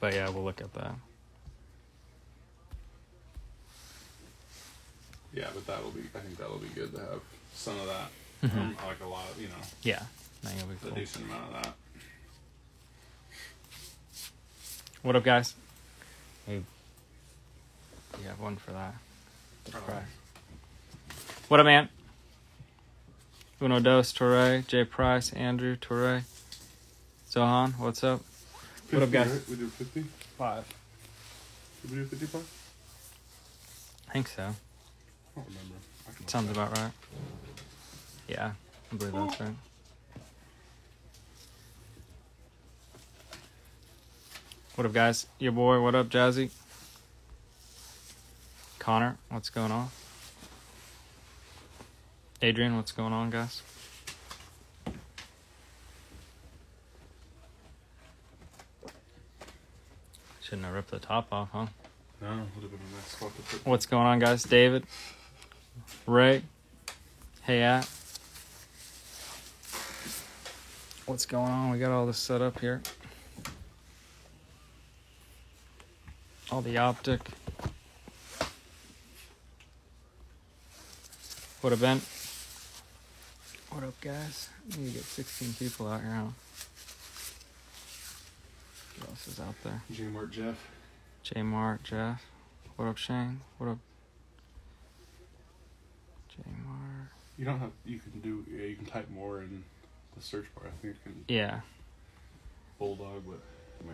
But yeah, we'll look at that. Yeah, but that'll be. I think that'll be good to have some of that. Mhm. Um, like a lot of you know, Yeah, I think it'll be a cool. decent amount of that. What up, guys? Hey, you have one for that. Right. What up, man? Uno Dos, Torre, Jay Price, Andrew, Torre, Zohan, what's up? What up, guys? right? We do fifty. Five. Did we do fifty-five? I think so. I don't remember. I can look Sounds that. about right. Yeah, I believe that's right. What up, guys? Your boy, what up, Jazzy? Connor, what's going on? Adrian, what's going on, guys? Shouldn't have ripped the top off, huh? No, would have been a nice spot to put. What's going on, guys? David, Ray, hey, at. What's going on? We got all this set up here. All the optic. What up, Ben? What up, guys? We need to get 16 people out here, huh? Else is out there? J Mart Jeff. J Mart, Jeff. What up, Shane? What up? J Mart. You don't have. You can do. Yeah, you can type more in the search bar. I think you can Yeah, bulldog, but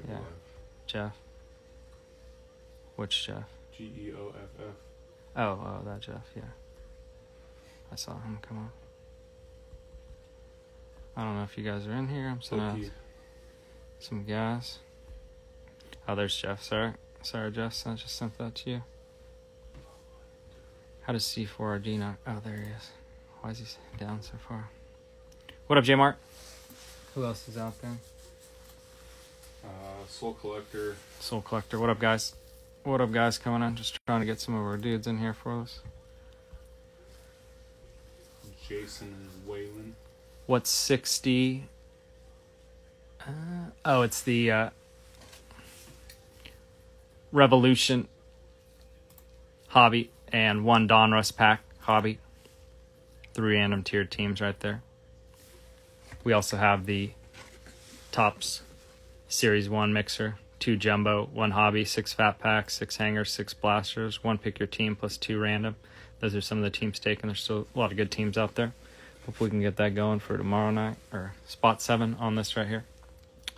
Yeah. be Jeff. Which Jeff? G E O F F. Oh, oh, that Jeff, yeah. I saw him come on. I don't know if you guys are in here. I'm sending out some guys. Oh, there's Jeff. Sorry. Sorry, Jeff. I just sent that to you. How does C4RD not? Oh, there he is. Why is he down so far? What up, J Mart? Who else is out there? Uh, Soul Collector. Soul Collector. What up, guys? What up, guys? Coming in. Just trying to get some of our dudes in here for us. Jason and Waylon. What's 60? Uh, oh, it's the uh, Revolution hobby and one Donruss pack hobby. Three random tiered teams right there. We also have the Topps Series 1 mixer, two jumbo, one hobby, six fat packs, six hangers, six blasters, one pick your team plus two random. Those are some of the teams taken. There's still a lot of good teams out there. Hope we can get that going for tomorrow night or spot seven on this right here.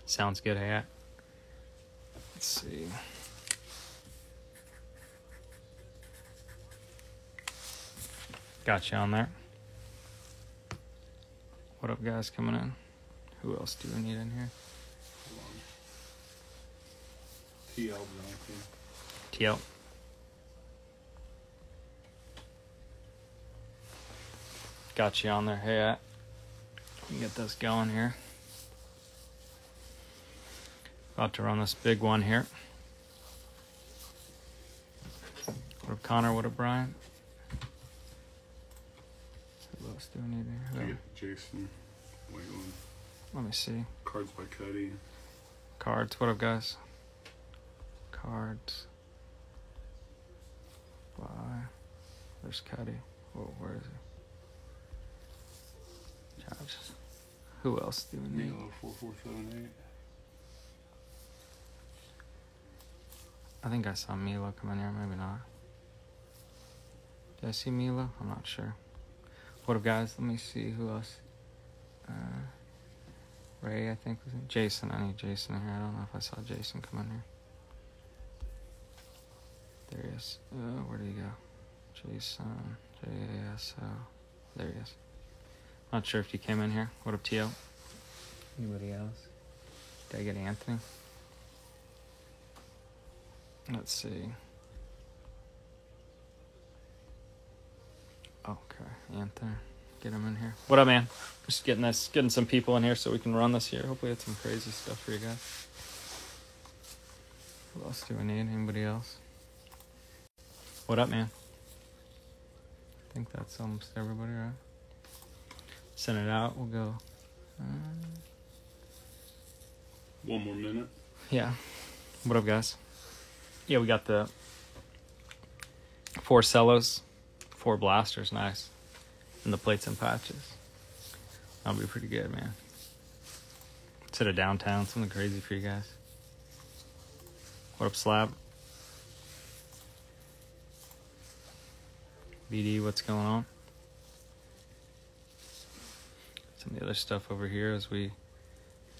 Sounds good, hey. Let's see. Got you on there. What up, guys? Coming in. Who else do we need in here? TL. TL. Got you on there. Hey. We can get this going here. About to run this big one here. What up, Connor? What up, Brian? Who else do we need here? Jason. Waylon. Let me see. Cards by Cuddy. Cards. What up, guys? Cards. Bye. There's Cuddy. Whoa, where is he? Who else do we need? Milo four four seven eight. I think I saw Milo come in here. Maybe not. Did I see Milo? I'm not sure. What up, guys? Let me see who else. Uh, Ray, I think. Jason. I need Jason in here. I don't know if I saw Jason come in here. There he is. Uh, where did he go? Jason. J A S O. There he is. Not sure if he came in here. What up, Tio? Anybody else? Did I get Anthony? Let's see. Okay, Anthony, get him in here. What up, man? Just getting this, getting some people in here so we can run this here. Hopefully, it's some crazy stuff for you guys. Who else do we need? Anybody else? What up, man? I think that's almost everybody, right? Send it out. We'll go. Uh, One more minute. yeah. What up, guys? Yeah, we got the four cellos, four blasters, nice, and the plates and patches. That'll be pretty good, man. Instead of downtown, something crazy for you guys. What up, Slab? BD, what's going on? Some of the other stuff over here as we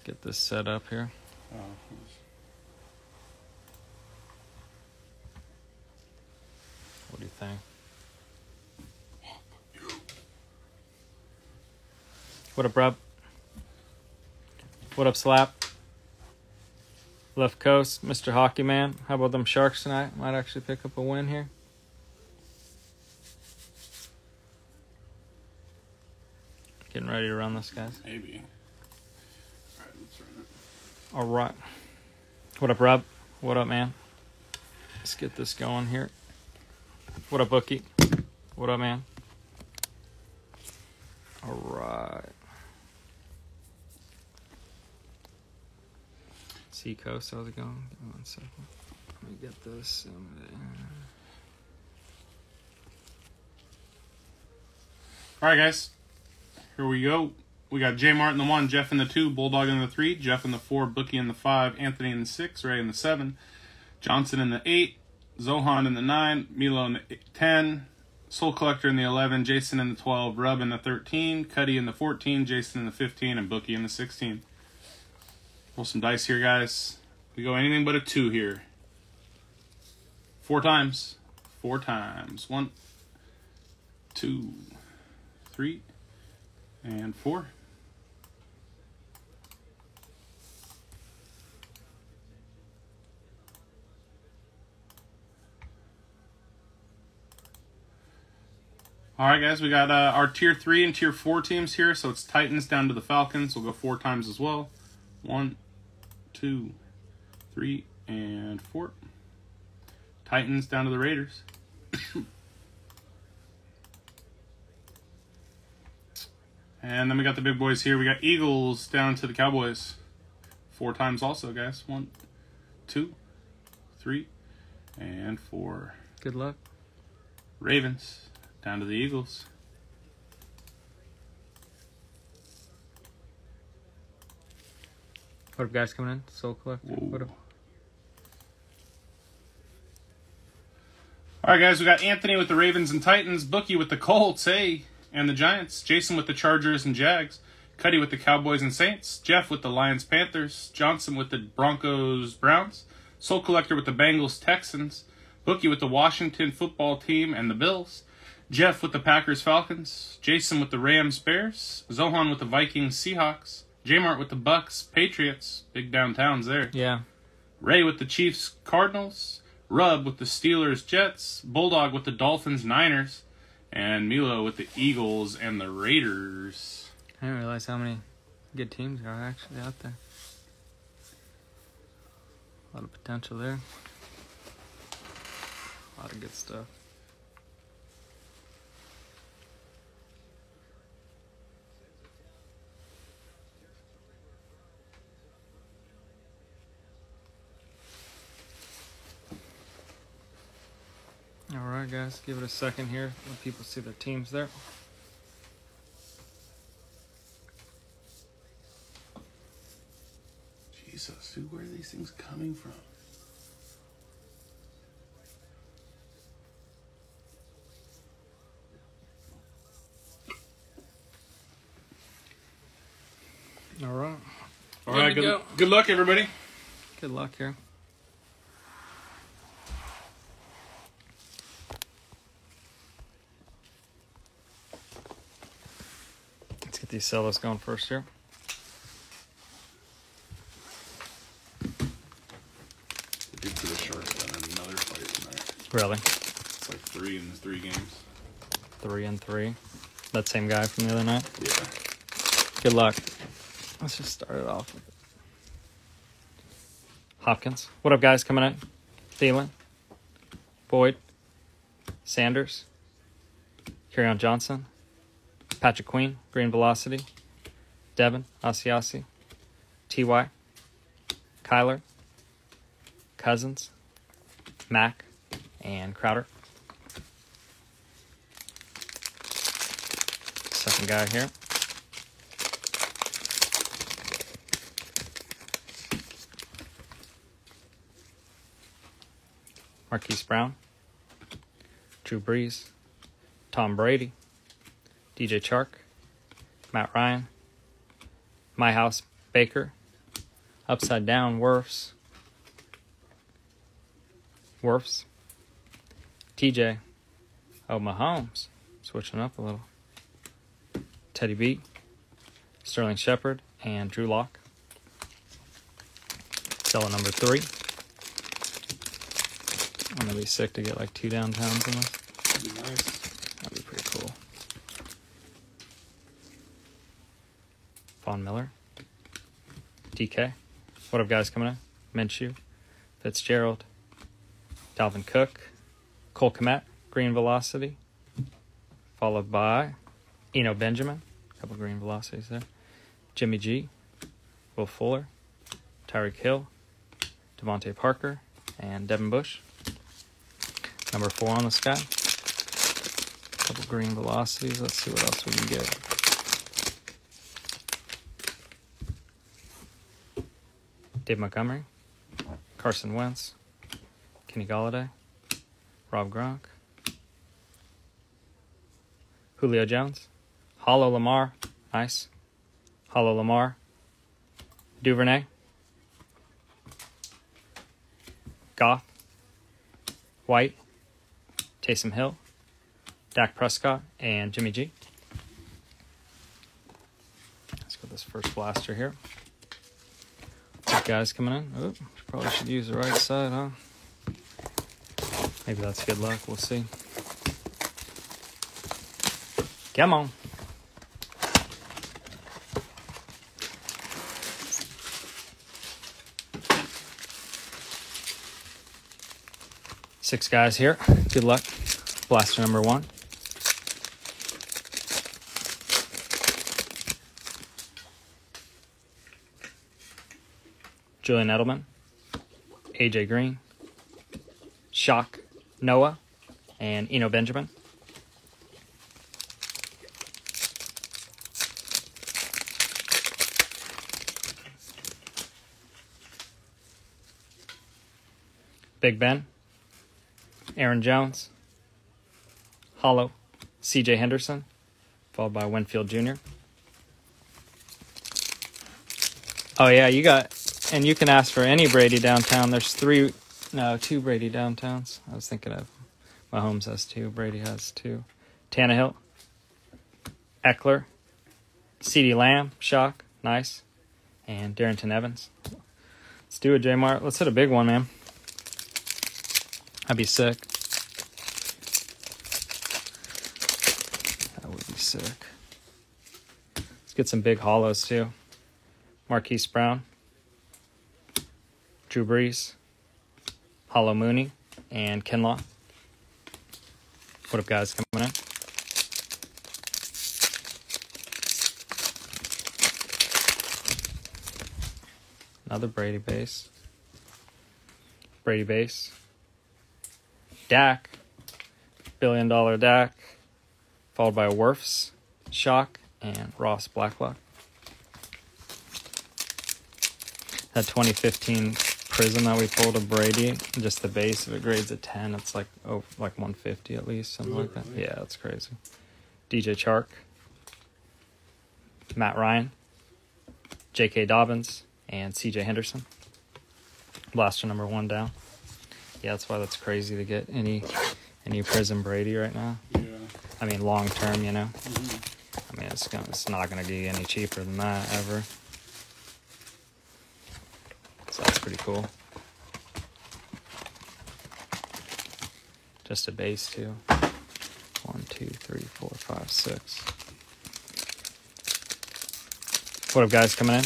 get this set up here. What do you think? What up, Rob? What up, Slap? Left Coast, Mr. Hockey Man. How about them Sharks tonight? Might actually pick up a win here. Getting ready to run this, guys. maybe. Alright, let's run it. All right. What up, Rob? What up, man? Let's get this going here. What up, Bookie? What up, man? All right. Seacoast, how's it going? Give me one second. Let me get this. um, All right, guys. Here we go. We got J Mart in the one, Jeff in the two, Bulldog in the three, Jeff in the four, Bookie in the five, Anthony in the six, Ray in the seven, Johnson in the eight, Zohan in the nine, Milo in the ten, Soul Collector in the eleven, Jason in the twelve, Rub in the thirteen, Cuddy in the fourteen, Jason in the fifteen, and Bookie in the sixteen. Roll some dice here, guys. We go anything but a two here. Four times. Four times. One, two, three, and four. All right, guys, we got uh, our tier three and tier four teams here. So it's Titans down to the Falcons. We'll go four times as well. One, two, three, and four. Titans down to the Raiders. And then we got the big boys here. We got Eagles down to the Cowboys. Four times also, guys. One, two, three, and four. Good luck. Ravens down to the Eagles. What up, guys coming in? Soul Collector. What up? All right, guys, we got Anthony with the Ravens and Titans, Bookie with the Colts, hey, and the Giants, Jason with the Chargers and Jags, Cuddy with the Cowboys and Saints, Jeff with the Lions Panthers, Johnson with the Broncos Browns, Soul Collector with the Bengals Texans, Bookie with the Washington football team and the Bills, Jeff with the Packers Falcons, Jason with the Rams Bears, Zohan with the Vikings Seahawks, Jmart with the Bucks Patriots, big downtowns there. Yeah. Ray with the Chiefs Cardinals, Rub with the Steelers Jets, Bulldog with the Dolphins Niners, and Milo with the Eagles and the Raiders. I didn't realize how many good teams are actually out there. A lot of potential there. A lot of good stuff. All right, guys, give it a second here. Let people see their teams there. Jesus, dude, where are these things coming from? All right. All Good right, to good, go. good luck, everybody. Good luck here. These cellos going first here. Good for the Sharks got another fight tonight. Really? It's like three in the three games. Three and three. That same guy from the other night. Yeah. Good luck. Let's just start it off with it. Hopkins. What up, guys? Coming in. Thielen. Boyd. Sanders. Kerryon Johnson. Patrick Queen. Green Velocity. Devin. Asiasi. Ty. Kyler. Cousins, Mack, and Crowder. Second guy here. Marquise Brown, Drew Brees, Tom Brady, DJ Chark, Matt Ryan, My House Baker, Upside Down Wirfs, Wirfs, TJ, oh Mahomes, switching up a little, Teddy B, Sterling Shepard, and Drew Lock. Seller number three. I'm gonna be sick to get like two downtowns in this. That'd be nice. That'd be pretty cool. Von Miller. DK. What up, guys, coming in? Minshew. Fitzgerald. Dalvin Cook. Cole Kmet. Green Velocity. Followed by Eno Benjamin. A couple green velocities there. Jimmy G. Will Fuller. Tyreek Hill. DeVante Parker. And Devin Bush. Number four on the sky. Couple green velocities. Let's see what else we can get. Dave Montgomery, Carson Wentz, Kenny Golladay, Rob Gronk, Julio Jones, Hollow Lamar, nice. Hollow Lamar, Duvernay, Goff, White, Taysom Hill, Dak Prescott, and Jimmy G. Let's go this first blaster here. Guys coming in. Oop, probably should use the right side, huh? Maybe that's good luck. We'll see. Come on. Six guys here. Good luck. Blaster number one. Julian Edelman, AJ Green, Shock Noah, and Eno Benjamin. Big Ben, Aaron Jones, Hollow, CJ Henderson, followed by Winfield Jr. Oh, yeah, you got and you can ask for any Brady downtown. There's three, no, two Brady downtowns. I was thinking of Mahomes has two, Brady has two. Tannehill, Ekeler, CeeDee Lamb, shock, nice, and Darrynton Evans. Let's do it, J Mart. Let's hit a big one, man. I'd be sick. That would be sick. Let's get some big hollows too. Marquise Brown. Drew Brees, Hollow Mooney, and Kinlaw. What up, guys? Coming in. Another Brady base. Brady base. Dak. Billion dollar Dak. Followed by Wirfs, Shock, and Ross Blacklock. That 2015 prism that we pulled of Brady, just the base, if it grades a 10, it's like oh, like 150 at least, something like that. Yeah, that's crazy. DJ Chark, Matt Ryan, J.K. Dobbins, and C.J. Henderson. Blaster number one down. Yeah, that's why that's crazy to get any any Prism Brady right now. Yeah. I mean, long term, you know. Mm-hmm. I mean, it's gonna, it's not gonna be any cheaper than that ever. So that's pretty cool. Just a base too. One, two, three, four, five, six. What up, guys? Coming in.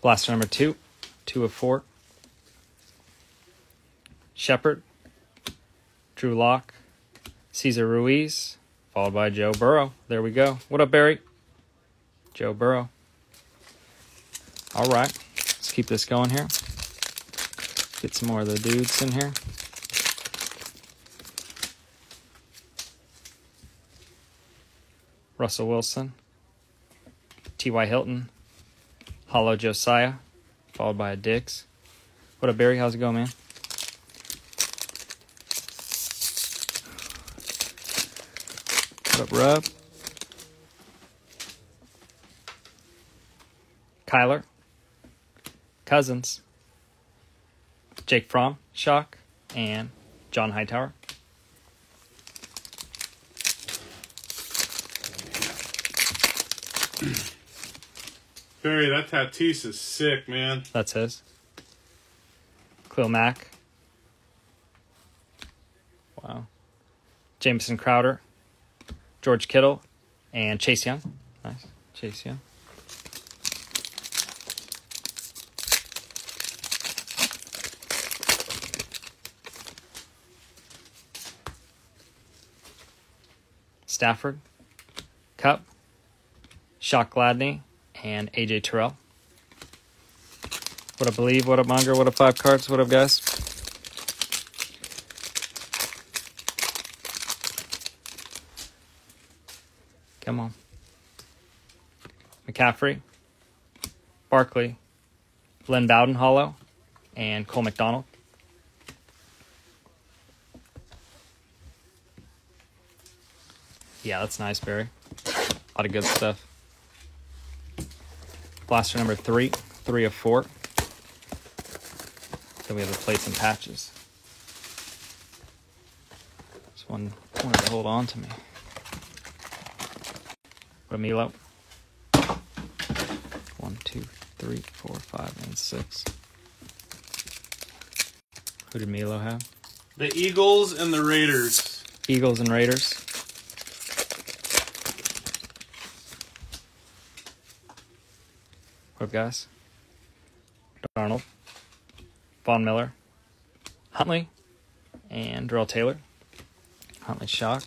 Blaster number two, two of four. Shepard, Drew Lock, Cesar Ruiz, followed by Joe Burrow. There we go. What up, Barry? Joe Burrow. All right, keep this going here. get some more of the dudes in here. Russell Wilson, T.Y. Hilton, Hollow Josiah, followed by a Dix. What up, Barry? How's it going, man? What up, Rub? Kyler, Cousins, Jake Fromm, Shock, and John Hightower. Barry, that Tatis is sick, man. That's his. Khalil Mack. Wow. Jamison Crowder, George Kittle, and Chase Young. Nice. Chase Young. Stafford, Kupp, Shock Gladney, and AJ Terrell. What I believe, what up, Monger, what up, five cards, what up, guys? Come on. McCaffrey, Barkley, Lynn Bowden Hollow, and Cole McDonald. Yeah, that's nice, Barry. A lot of good stuff. Blaster number three, three of four. Then we have the plates and patches. This one wanted to hold on to me. Ramilo. One, two, three, four, five, and six. Who did Milo have? The Eagles and the Raiders. Eagles and Raiders. Up, guys? Darnold, Von Miller, Huntley, and Darrell Taylor. Huntley shock.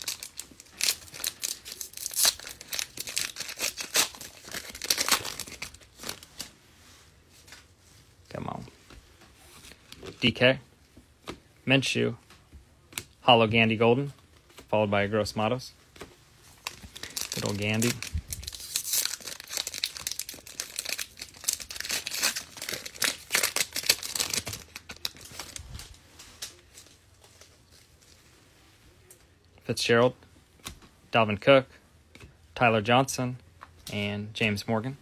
Come on. DK, Minshew, Hollow Gandy Golden, followed by a Gross. Good old Gandy. Fitzgerald, Dalvin Cook, Tyler Johnson, and James Morgan.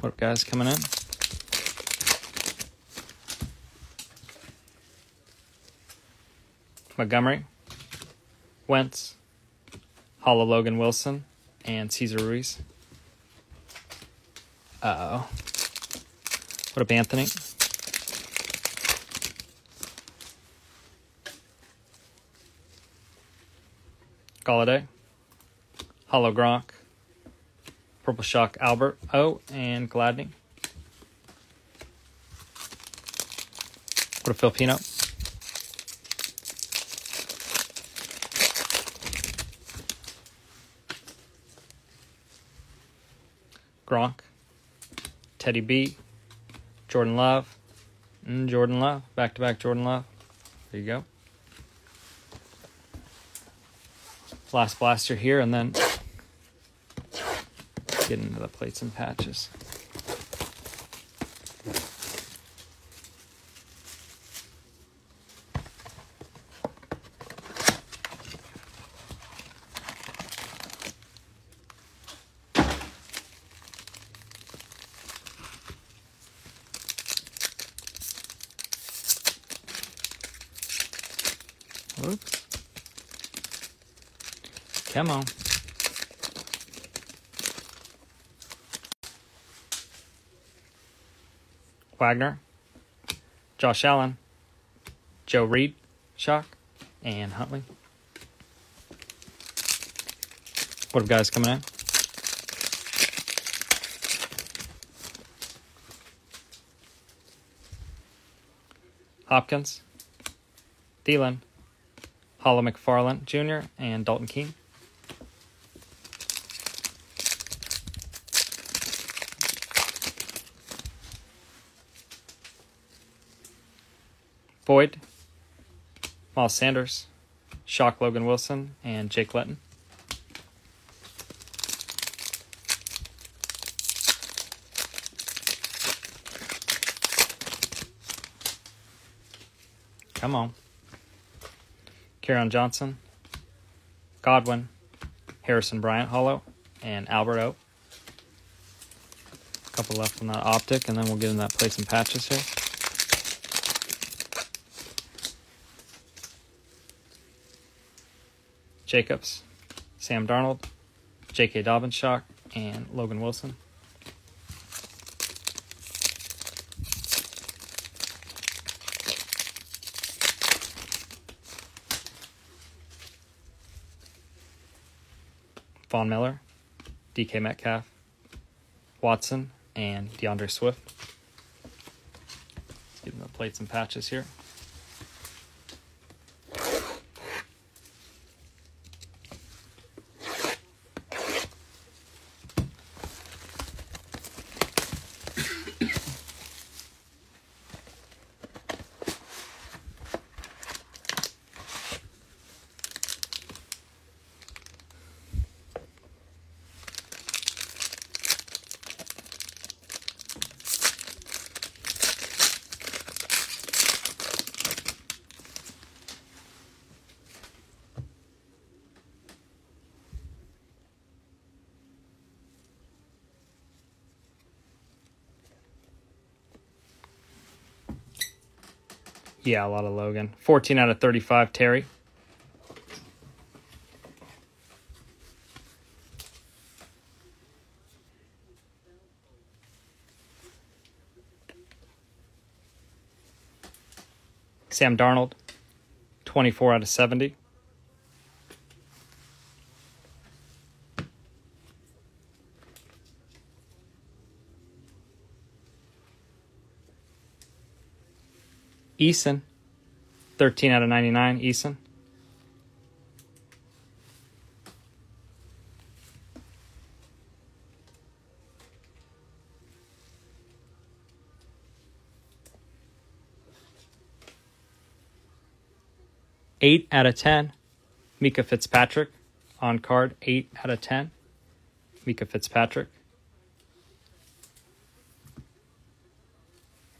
What up, guys? Coming in. Montgomery, Wentz, Hollow Logan Wilson, and Cesar Ruiz. Uh oh. What up, Anthony? Golladay, Hollow Gronk, Purple Shock Albert O, and Gladney. What a Filipino. Gronk, Teddy B, Jordan Love, and Jordan Love. Back to back Jordan Love. There you go. Last blaster here, and then get into the plates and patches. Come on. Wagner, Josh Allen, Joe Reed, Shock, and Huntley. What up, guys, coming in? Hopkins, Thielen, Hollow McFarland Jr., and Dalton Keene. Boyd, Miles Sanders, Shock Logan Wilson, and Jake Luton. Come on. Kerryon Johnson, Godwin, Harrison Bryant Hollow, and Albert O. A couple left on that optic, and then we'll get in that place and patches here. Jacobs, Sam Darnold, J.K. Dobbins shock, and Logan Wilson. Von Miller, DK Metcalf, Watson, and DeAndre Swift. Let's get in the plates and patches here. Yeah, a lot of Logan. 14 out of 35, Terry. Sam Darnold, 24 out of 70. Eason, 13 out of 99, Eason. Eight out of 10, Minkah Fitzpatrick. On card, eight out of 10, Minkah Fitzpatrick.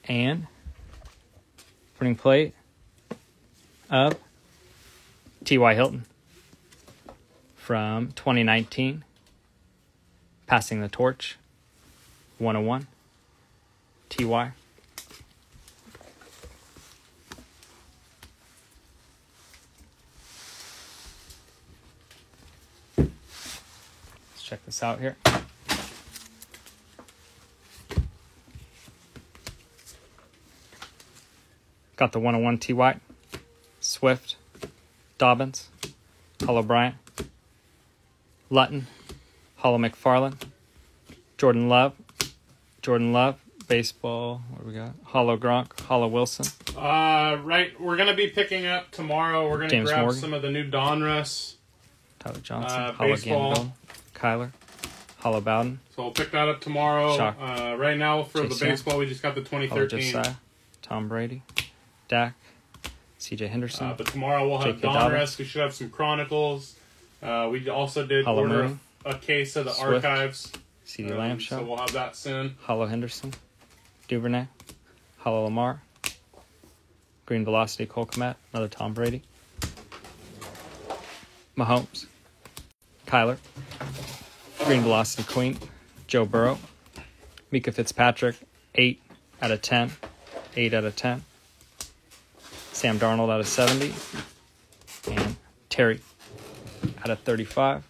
And printing plate of T.Y. Hilton from 2019. Passing the torch. 101. T.Y. Let's check this out here. Got the 101 T White, Swift, Dobbins, Hollow Bryant, Luton, Hollow McFarland, Jordan Love, Jordan Love, baseball. What do we got? Hollow Gronk, Hollow Wilson. Uh, right. We're gonna be picking up tomorrow. We're gonna James grab Morgan. some of the new Donruss. Tyler Johnson, Uh, Hollow baseball. Gambone, Kyler, Hollow Bowden, So we'll pick that up tomorrow. Uh, right now for the baseball, we just got the Hollow 2013. Josiah, Tom Brady, Dak, C.J. Henderson, Uh, but tomorrow we'll have. Donruss. We should have some Chronicles. Uh, we also did Hollow order Moon. a, a case of the Swift. archives. C.D. Um, Lamb so Show, we'll have that soon. Hollow Henderson, Duvernay, Hollow Lamar, Green Velocity Cole Kmet, another Tom Brady, Mahomes, Kyler, Green Velocity Queen, Joe Burrow, Minkah Fitzpatrick, 8 out of 10, 8 out of 10, Sam Darnold out of 70, and Terry out of 35,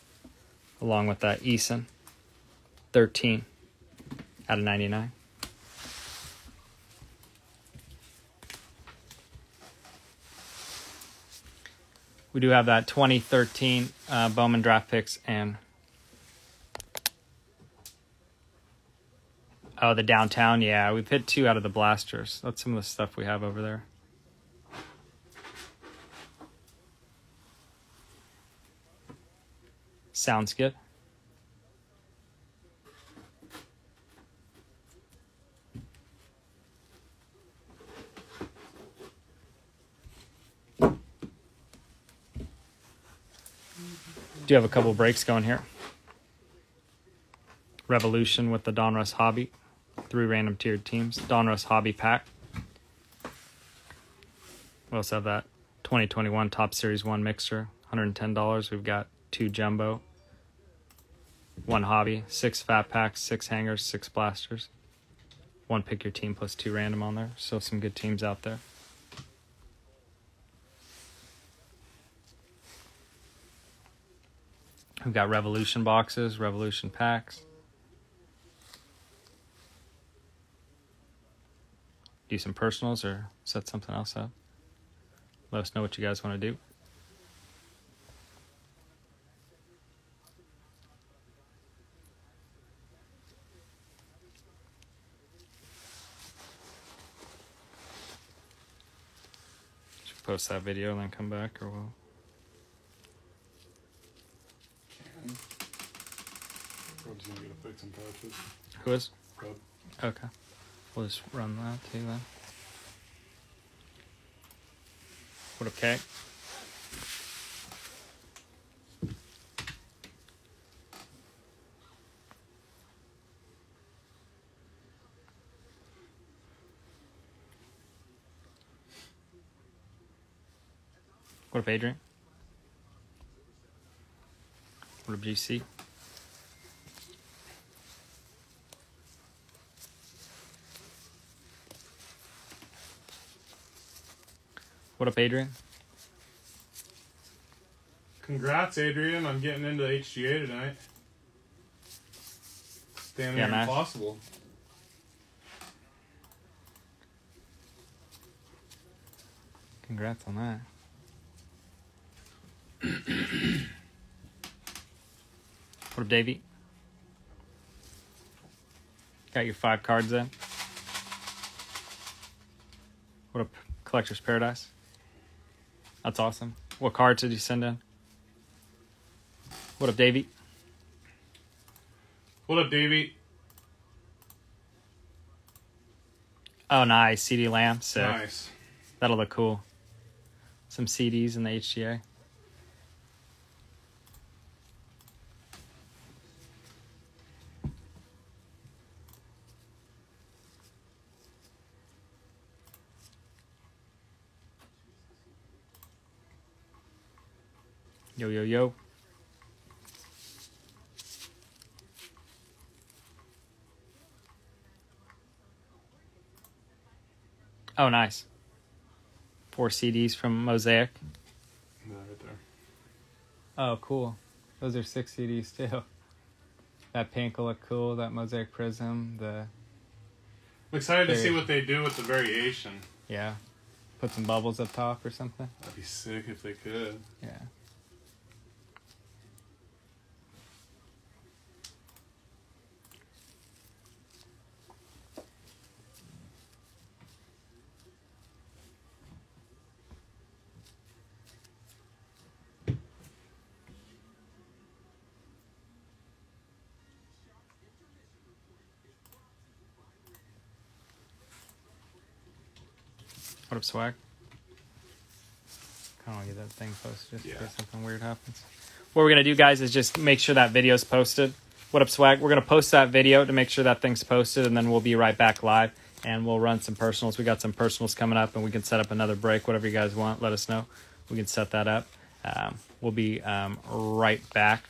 along with that Eason, 13 out of 99. We do have that 2013 uh, Bowman draft picks and oh the downtown yeah we've hit two out of the blasters. That's some of the stuff we have over there. Sounds good. Do have a couple breaks going here. Revolution with the Donruss Hobby. Three random tiered teams. Donruss Hobby Pack. We also have that 2021 Top Series 1 mixer, $110. We've got two jumbo, one hobby, six fat packs, six hangers, six blasters. One pick your team plus two random on there. So some good teams out there. We've got Revolution boxes, Revolution packs. Do some personals or set something else up. Let us know what you guys want to do. Should post that video and then come back, or we'll. Rob's gonna get a fix some pouches. Who is? Rob. Okay. We'll just run that too then. What up, Kate? What up, Adrian? What up, GC? What up, Adrian? Congrats, Adrian, on getting into HGA tonight. Damn Yeah, nice. impossible. Congrats on that. What up, Davey? Got your five cards in. What up, Collector's Paradise? That's awesome. What cards did you send in? What up, Davey? What up, Davey? Oh, nice. CD Lamb. Sick. Nice. That'll look cool. Some CDs in the HGA. Yo. Oh, nice. Four CDs from Mosaic. Yeah, right there. Oh, cool. Those are six CDs too. That pink will look cool. That Mosaic Prism. The I'm excited to see what they do with the variation. yeah, put some bubbles up top or something. That'd be sick if they could. Yeah. Up, swag? Kind of want to get that thing posted just in Yeah. case something weird happens. What we're gonna do, guys, is just make sure that video's posted. What up, swag? We're gonna post that video to make sure that thing's posted, and then we'll be right back live and we'll run some personals. We got some personals coming up, and we can set up another break. Whatever you guys want, let us know. We can set that up. Um, we'll be um, right back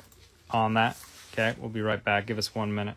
on that. Okay, we'll be right back. Give us one minute.